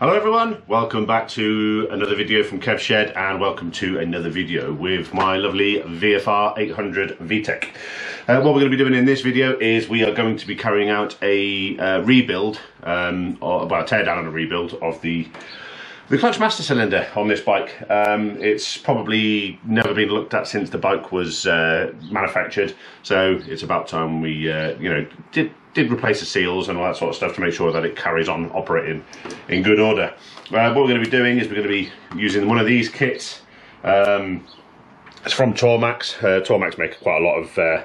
Hello everyone, welcome back to another video from Kev Shed and welcome to another video with my lovely VFR 800 VTEC. Uh, what we're going to be doing in this video is we are going to be carrying out a uh, rebuild, um, or well, a tear down and a rebuild of the the clutch master cylinder on this bike, um, it's probably never been looked at since the bike was uh, manufactured, so it's about time we, uh, you know, did did replace the seals and all that sort of stuff to make sure that it carries on operating in good order. Uh, what we're going to be doing is we're going to be using one of these kits. Um, it's from Tourmax. Uh, Tourmax make quite a lot of uh,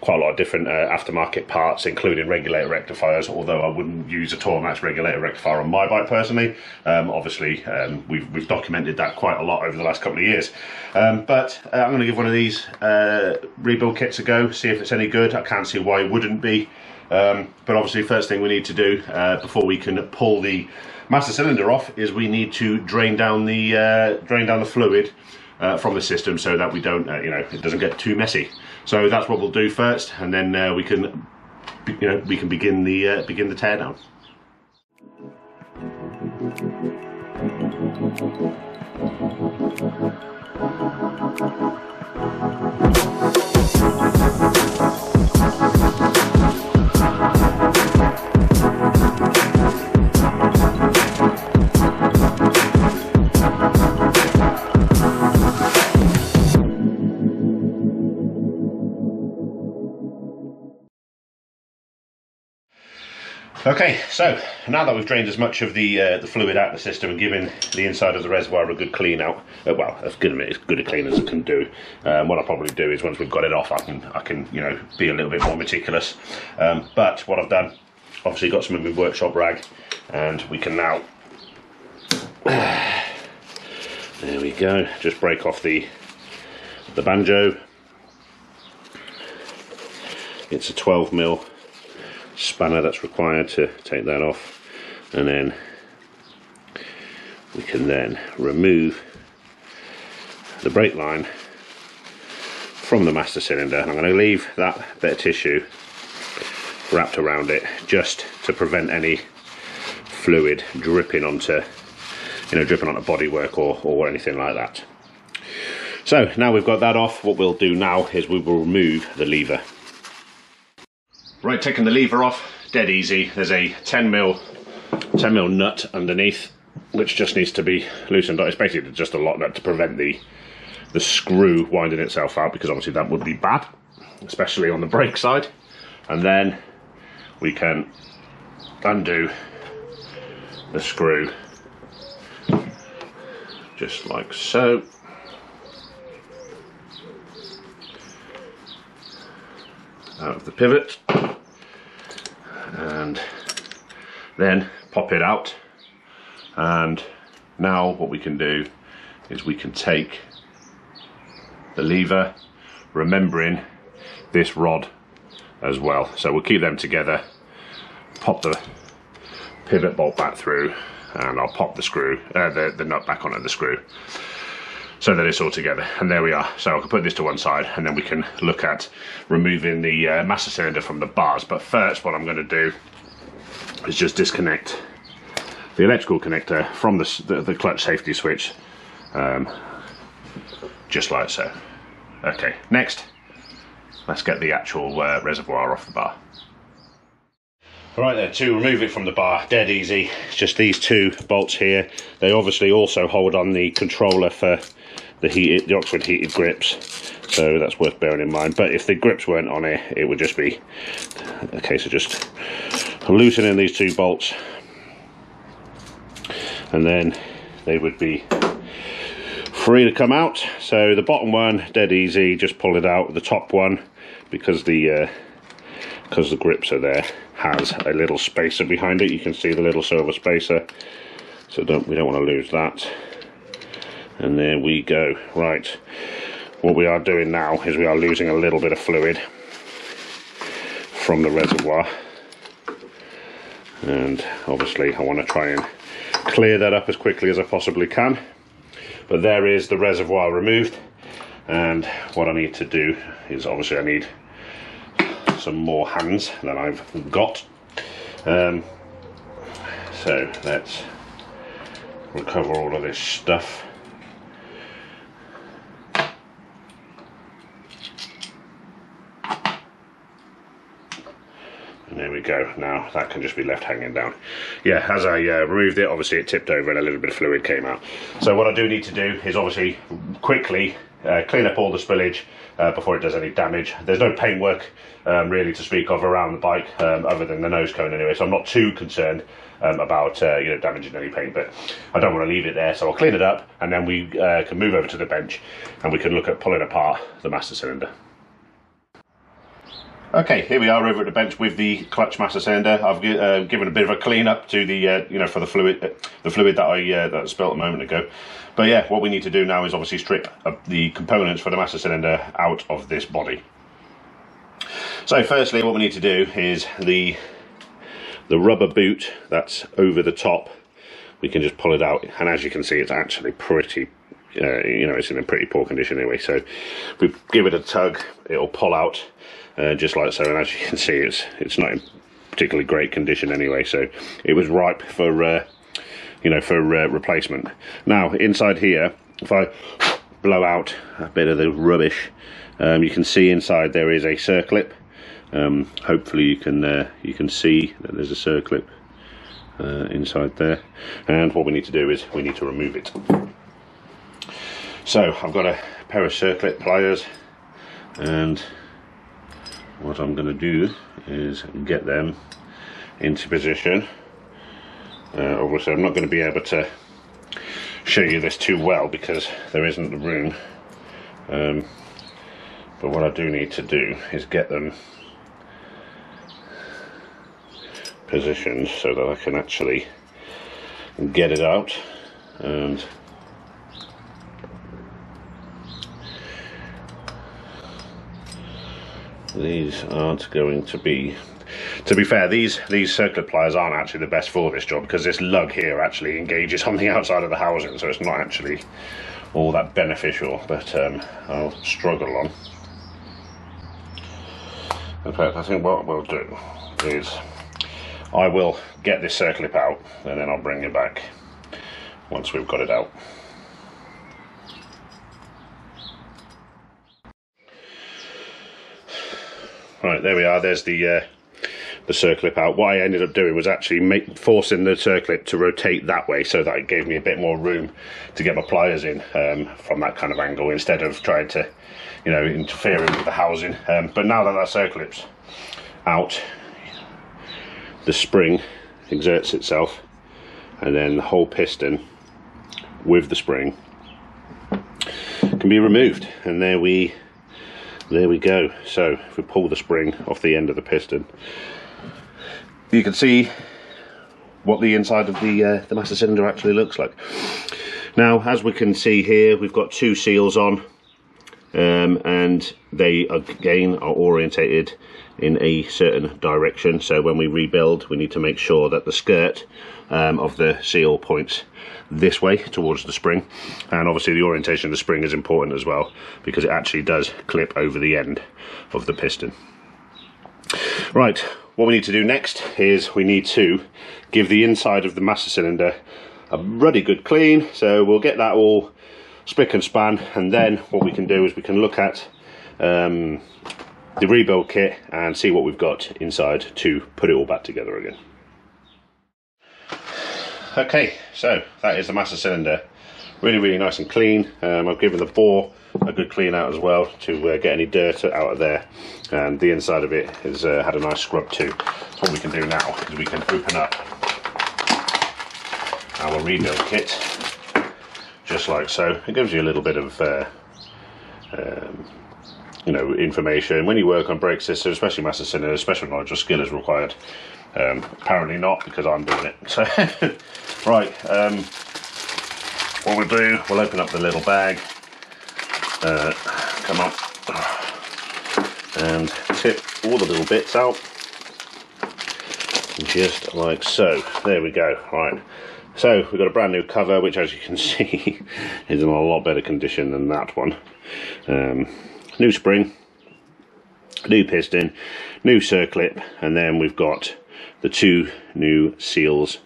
quite a lot of different uh, aftermarket parts, including regulator rectifiers, although I wouldn't use a Tourmax regulator rectifier on my bike personally. Um, obviously, um, we've, we've documented that quite a lot over the last couple of years. Um, but uh, I'm going to give one of these uh, rebuild kits a go, see if it's any good. I can't see why it wouldn't be. Um, but obviously, first thing we need to do uh, before we can pull the master cylinder off is we need to drain down the uh, drain down the fluid uh, from the system so that we don't, uh, you know, it doesn't get too messy. So that's what we'll do first, and then uh, we can, you know, we can begin the uh, begin the teardown. Okay, so now that we've drained as much of the uh, the fluid out of the system and given the inside of the reservoir a good clean out, uh, well, as good, as good a clean as it can do, um, what I'll probably do is once we've got it off, I can, I can you know, be a little bit more meticulous. Um, but what I've done, obviously got some of my workshop rag, and we can now, there we go, just break off the the banjo. It's a 12 mil spanner that's required to take that off. And then we can then remove the brake line from the master cylinder. And I'm going to leave that bit of tissue wrapped around it just to prevent any fluid dripping onto you know dripping onto bodywork or, or anything like that. So now we've got that off what we'll do now is we will remove the lever Right, taking the lever off, dead easy. There's a 10 mil, 10 mil nut underneath, which just needs to be loosened. It's basically just a lock nut to prevent the the screw winding itself out because obviously that would be bad, especially on the brake side. And then we can undo the screw just like so. out of the pivot and then pop it out. And now what we can do is we can take the lever remembering this rod as well. So we'll keep them together pop the pivot bolt back through and I'll pop the screw uh, the, the nut back onto the screw so that it's all together. And there we are. So I can put this to one side and then we can look at removing the uh, master cylinder from the bars. But first what I'm going to do is just disconnect the electrical connector from the, the, the clutch safety switch um, just like so. Okay next. Let's get the actual uh, reservoir off the bar. Right there, to remove it from the bar, dead easy. Just these two bolts here. They obviously also hold on the controller for the heated, the Oxford heated grips, so that's worth bearing in mind. But if the grips weren't on it, it would just be a case of just loosening these two bolts, and then they would be free to come out. So the bottom one, dead easy, just pull it out. The top one, because the uh, because the grips are there, has a little spacer behind it. You can see the little silver spacer, so don't we don't want to lose that and there we go. Right what we are doing now is we are losing a little bit of fluid from the reservoir. And obviously I want to try and clear that up as quickly as I possibly can. But there is the reservoir removed and what I need to do is obviously I need some more hands than I've got. Um, so let's recover all of this stuff. And there we go. Now that can just be left hanging down. Yeah, as I uh, removed it, obviously it tipped over and a little bit of fluid came out. So what I do need to do is obviously quickly uh, clean up all the spillage uh, before it does any damage. There's no paintwork um, really to speak of around the bike um, other than the nose cone anyway, so I'm not too concerned um, about uh, you know damaging any paint, but I don't want to leave it there, so I'll clean it up and then we uh, can move over to the bench and we can look at pulling apart the master cylinder. Okay, here we are over at the bench with the clutch master cylinder. I've uh, given a bit of a clean up to the, uh, you know, for the fluid, uh, the fluid that I uh, that I spilt a moment ago. But yeah, what we need to do now is obviously strip the components for the master cylinder out of this body. So firstly, what we need to do is the the rubber boot that's over the top. We can just pull it out, and as you can see, it's actually pretty uh, you know, it's in a pretty poor condition anyway. So if we give it a tug, it'll pull out uh, just like so. And as you can see, it's it's not in particularly great condition anyway. So it was ripe for uh, you know for uh, replacement. Now inside here, if I blow out a bit of the rubbish, um, you can see inside there is a circlip. Um, hopefully you can uh, you can see that there's a circlip inside there. And what we need to do is we need to remove it. So I've got a pair of circlip pliers and what I'm going to do is get them into position. Uh, obviously I'm not going to be able to show you this too well because there isn't the room. Um, but what I do need to do is get them positioned so that I can actually get it out and these aren't going to be to be fair these these circlip pliers aren't actually the best for this job because this lug here actually engages on the outside of the housing so it's not actually all that beneficial but um, I'll struggle on. In fact I think what we'll do is I will get this circlip out and then I'll bring it back once we've got it out Right, there we are. There's the uh, the circlip out. What I ended up doing was actually make, forcing the circlip to rotate that way so that it gave me a bit more room to get my pliers in um, from that kind of angle instead of trying to, you know, interfering with the housing. Um, but now that that circlip's out, the spring exerts itself and then the whole piston with the spring can be removed and there we there we go. So if we pull the spring off the end of the piston you can see what the inside of the uh, the master cylinder actually looks like. Now as we can see here we've got two seals on um, and they again are orientated in a certain direction. So when we rebuild we need to make sure that the skirt um, of the seal points this way towards the spring. And obviously the orientation of the spring is important as well because it actually does clip over the end of the piston. Right what we need to do next is we need to give the inside of the master cylinder a ruddy good clean. So we'll get that all spick and span and then what we can do is we can look at um, the rebuild kit and see what we've got inside to put it all back together again. Okay so that is the master cylinder. Really really nice and clean. Um, I've given the bore a good clean out as well to uh, get any dirt out of there. And the inside of it has uh, had a nice scrub too. So what we can do now is we can open up our rebuild kit just like so. It gives you a little bit of uh, um, you know information when you work on brake systems especially master cylinders special knowledge or skill is required um, apparently not because I'm doing it. So, right, um, what we'll do, we'll open up the little bag, uh, come on, and tip all the little bits out, just like so. There we go, right. So we've got a brand new cover, which as you can see is in a lot better condition than that one. Um, new spring, new piston, new circlip, and then we've got the two new seals,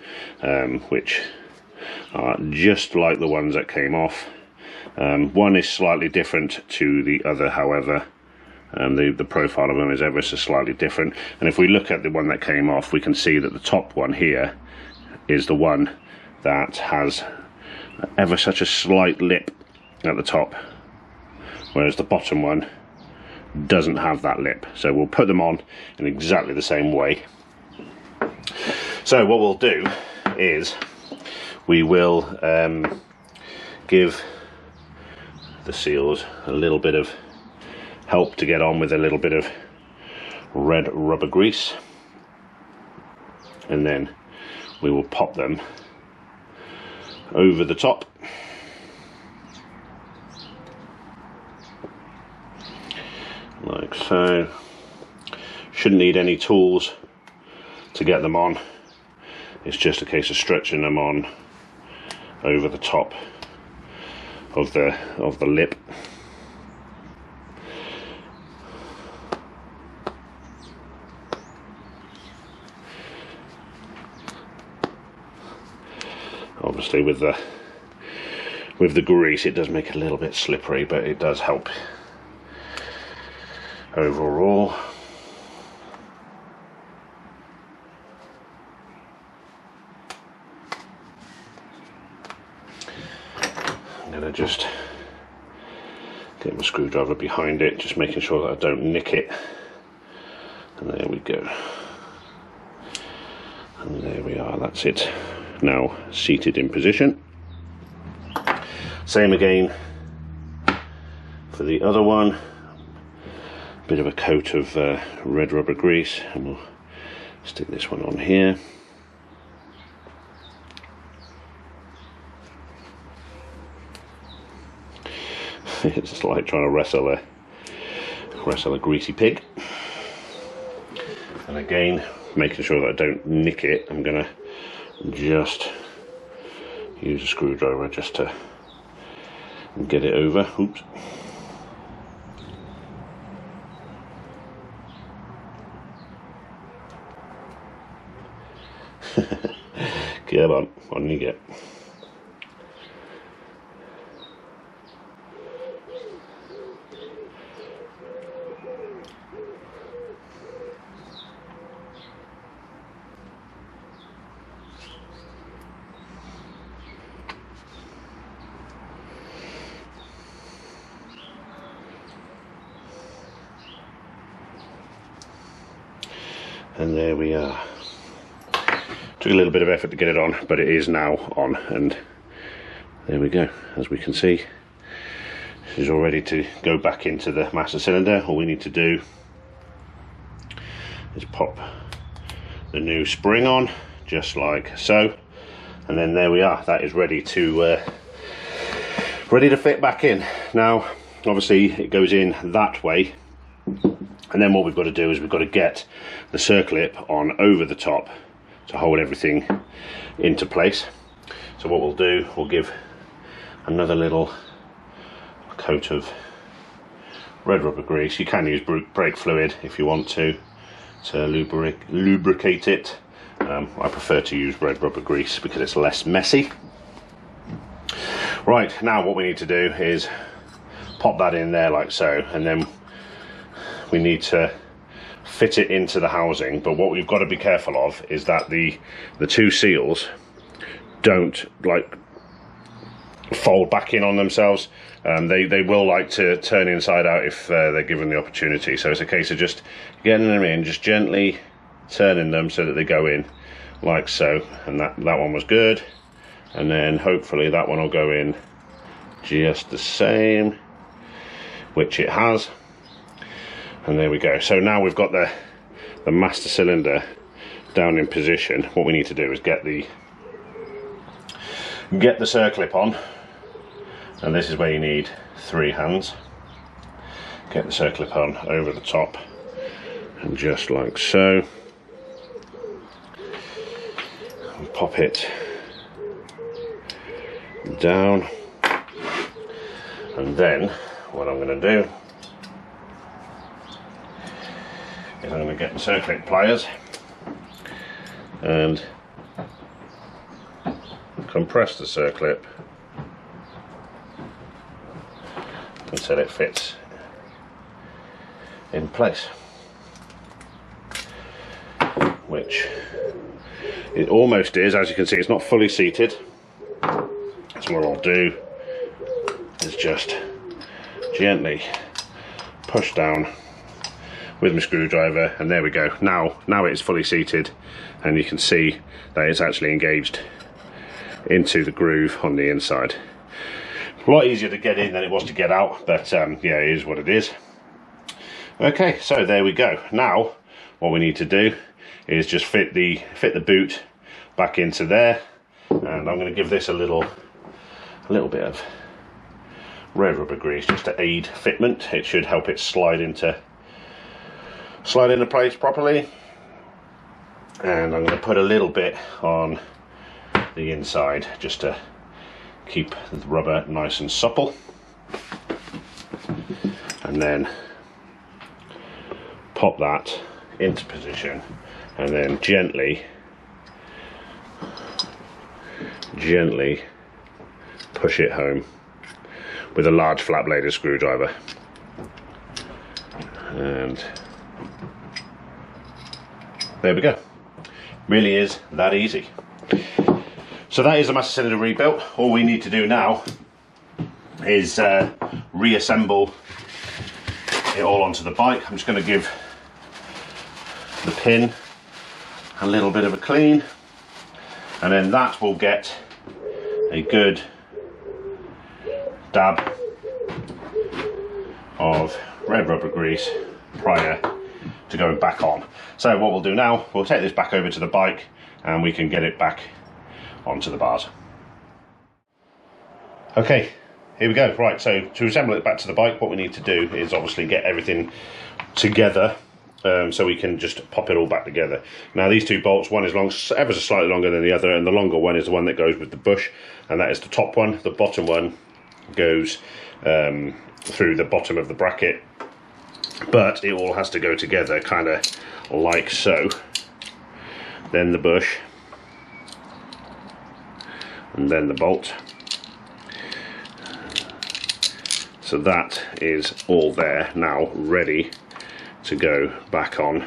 um, which are just like the ones that came off. Um, one is slightly different to the other, however. Um, the, the profile of them is ever so slightly different. And if we look at the one that came off, we can see that the top one here is the one that has ever such a slight lip at the top, whereas the bottom one doesn't have that lip. So we'll put them on in exactly the same way. So what we'll do is we will um, give the seals a little bit of help to get on with a little bit of red rubber grease and then we will pop them over the top like so shouldn't need any tools to get them on. It's just a case of stretching them on over the top of the of the lip. Obviously with the with the grease it does make it a little bit slippery but it does help overall I'm going to just get my screwdriver behind it just making sure that I don't nick it and there we go and there we are that's it now seated in position. Same again for the other one. Bit of a coat of uh, red rubber grease and we'll stick this one on here. it's like trying to wrestle a wrestle a greasy pig. And again, making sure that I don't nick it, I'm gonna just use a screwdriver just to get it over. Oops. Come on, on you get. and there we are took a little bit of effort to get it on but it is now on and there we go. As we can see this is all ready to go back into the master cylinder. All we need to do is pop the new spring on just like so and then there we are. That is ready to uh, ready to fit back in. Now obviously it goes in that way and then what we've got to do is we've got to get the circlip on over the top to hold everything into place. So what we'll do, we'll give another little coat of red rubber grease. You can use brake fluid if you want to, to lubric lubricate it. Um, I prefer to use red rubber grease because it's less messy. Right, now what we need to do is pop that in there like so, and then we need to fit it into the housing but what we've got to be careful of is that the the two seals don't like fold back in on themselves. Um, they they will like to turn inside out if uh, they're given the opportunity. So it's a case of just getting them in just gently turning them so that they go in like so. And that that one was good. And then hopefully that one will go in just the same which it has and there we go. So now we've got the the master cylinder down in position what we need to do is get the get the circlip on. And this is where you need three hands. Get the circlip on over the top. And just like so. And pop it down. And then what I'm going to do is I'm going to get the circlip pliers and compress the circlip until it fits in place which it almost is. As you can see it's not fully seated. So what I'll do is just gently push down with my screwdriver and there we go. Now now it is fully seated and you can see that it's actually engaged into the groove on the inside. A lot easier to get in than it was to get out but um, yeah it is what it is. Okay so there we go. Now what we need to do is just fit the fit the boot back into there and I'm going to give this a little a little bit of red rubber grease just to aid fitment. It should help it slide into slide into place properly. And I'm going to put a little bit on the inside just to keep the rubber nice and supple. And then pop that into position. And then gently gently push it home with a large flat bladed screwdriver. And there we go. Really is that easy. So that is the master cylinder rebuilt. All we need to do now is uh, reassemble it all onto the bike. I'm just going to give the pin a little bit of a clean and then that will get a good dab of red rubber grease prior to going back on. So what we'll do now, we'll take this back over to the bike and we can get it back onto the bars. Okay, here we go. Right, so to assemble it back to the bike, what we need to do is obviously get everything together um, so we can just pop it all back together. Now these two bolts, one is long, ever so slightly longer than the other, and the longer one is the one that goes with the bush, and that is the top one. The bottom one goes um, through the bottom of the bracket, but it all has to go together kind of like so. Then the bush, and then the bolt. So that is all there now, ready to go back on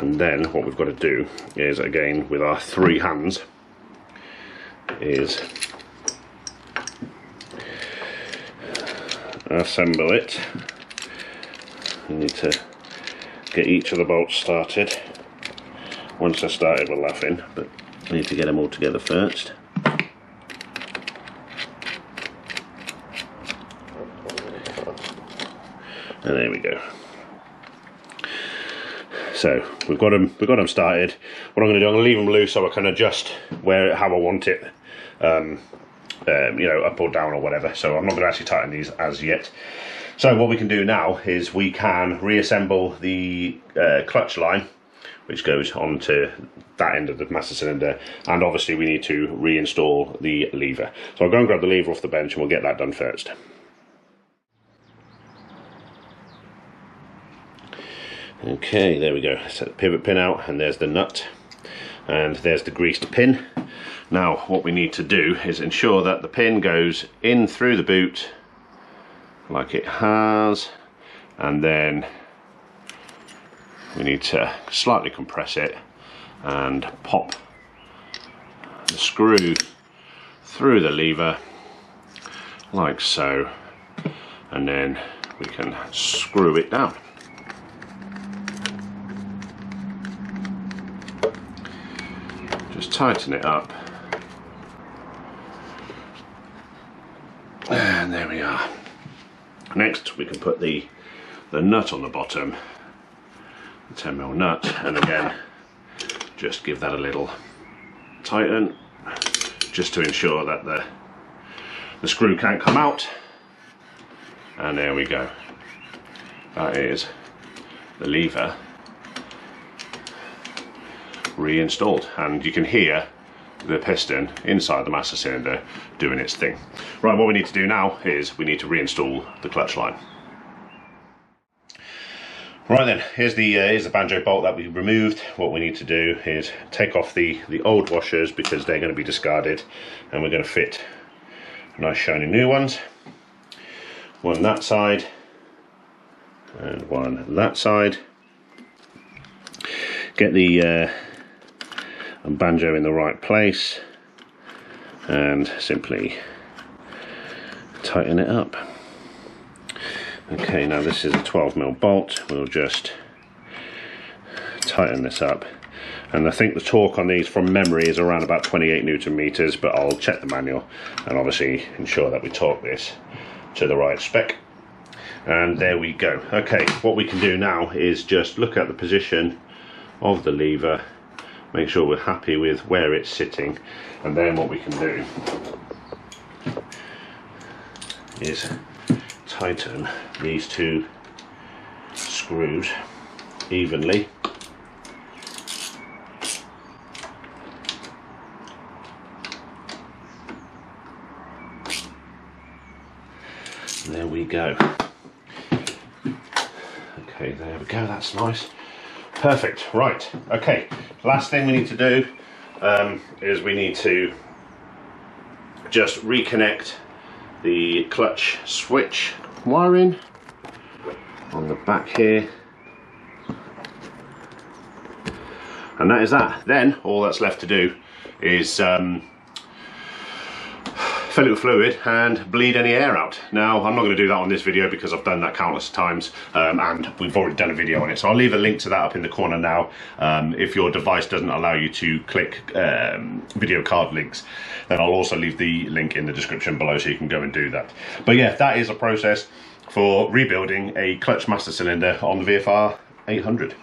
and then what we've got to do is again with our three hands is assemble it need to get each of the bolts started once they're started we're laughing but I need to get them all together first and there we go so we've got them, we've got them started. What I'm going to do, I'm to leave them loose so I can adjust where how I want it, um, um, you know, up or down or whatever. So I'm not going to actually tighten these as yet. So what we can do now is we can reassemble the uh, clutch line which goes onto that end of the master cylinder and obviously we need to reinstall the lever. So I'll go and grab the lever off the bench and we'll get that done first. Okay, there we go. Set the pivot pin out and there's the nut and there's the greased pin. Now what we need to do is ensure that the pin goes in through the boot like it has. And then we need to slightly compress it and pop the screw through the lever like so. And then we can screw it down. just tighten it up. And there we are next we can put the the nut on the bottom. The 10mm nut and again just give that a little tighten just to ensure that the the screw can't come out. And there we go. That is the lever reinstalled. And you can hear the piston inside the master cylinder doing its thing. Right, what we need to do now is we need to reinstall the clutch line. Right then, here's the uh, here's the banjo bolt that we removed. What we need to do is take off the the old washers because they're going to be discarded, and we're going to fit nice shiny new ones. One that side, and one that side. Get the uh, banjo in the right place, and simply tighten it up. Okay, now this is a 12 mil bolt. We'll just tighten this up. And I think the torque on these from memory is around about 28 newton meters, but I'll check the manual and obviously ensure that we torque this to the right spec. And there we go. Okay, what we can do now is just look at the position of the lever, make sure we're happy with where it's sitting, and then what we can do is tighten these two screws evenly. There we go. Okay there we go. That's nice perfect. Right. Okay. Last thing we need to do um, is we need to just reconnect the clutch switch wiring on the back here. And that is that. Then all that's left to do is um, fill it with fluid and bleed any air out. Now I'm not going to do that on this video because I've done that countless times um, and we've already done a video on it so I'll leave a link to that up in the corner now um, if your device doesn't allow you to click um, video card links then I'll also leave the link in the description below so you can go and do that. But yeah that is a process for rebuilding a clutch master cylinder on the VFR 800.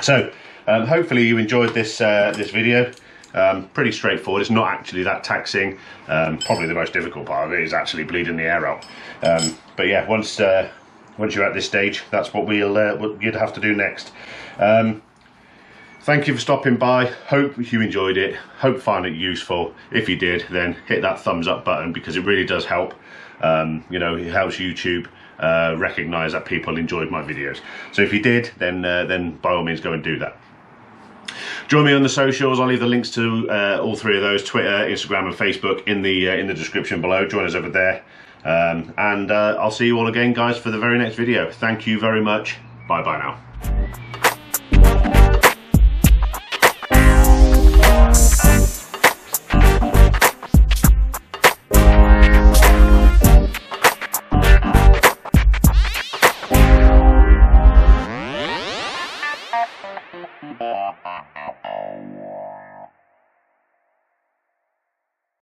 So um, hopefully you enjoyed this uh, this video. Um, pretty straightforward. It's not actually that taxing. Um, probably the most difficult part of it is actually bleeding the air out. Um, but yeah, once uh, once you're at this stage, that's what we'll uh, what you'd have to do next. Um, thank you for stopping by. Hope you enjoyed it. Hope found it useful. If you did, then hit that thumbs up button because it really does help. Um, you know, it helps YouTube uh, recognize that people enjoyed my videos. So if you did, then uh, then by all means go and do that. Join me on the socials. I'll leave the links to uh, all three of those: Twitter, Instagram, and Facebook in the uh, in the description below. Join us over there, um, and uh, I'll see you all again, guys, for the very next video. Thank you very much. Bye bye now.